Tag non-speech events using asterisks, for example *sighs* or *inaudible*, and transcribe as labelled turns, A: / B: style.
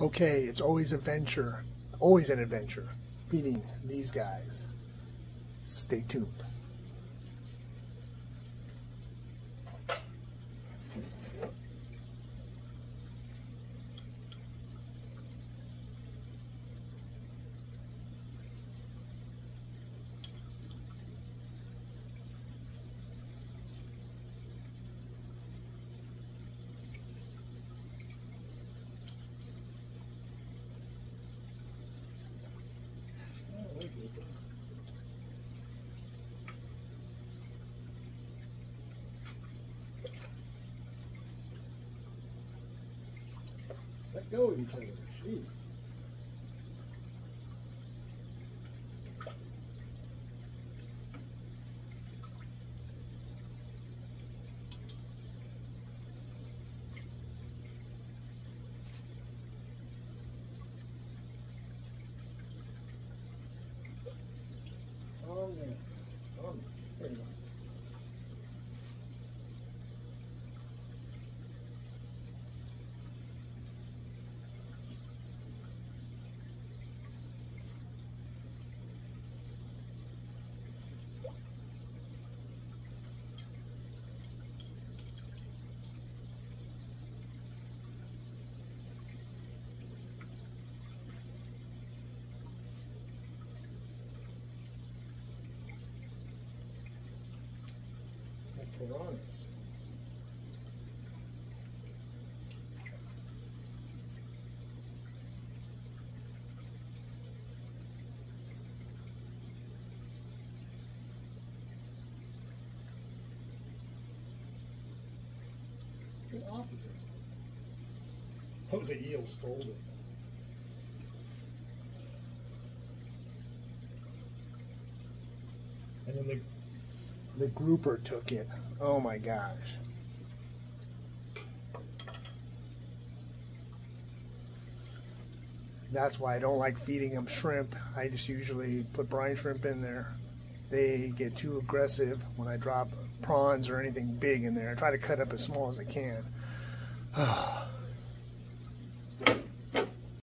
A: Okay, it's always a venture, always an adventure, feeding these guys. Stay tuned.
B: Let go of each other. Jeez. It's gone. There you piranhas. Get off of it. Oh, the eel stole it.
A: And then the the grouper took it. Oh my gosh. That's why I don't like feeding them shrimp. I just usually put brine shrimp in there. They get too aggressive when I drop prawns or anything big in there. I try to cut up as small as I can. *sighs* *sighs*